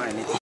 mine.